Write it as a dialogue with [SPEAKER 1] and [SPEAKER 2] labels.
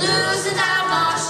[SPEAKER 1] losing our marshmallows.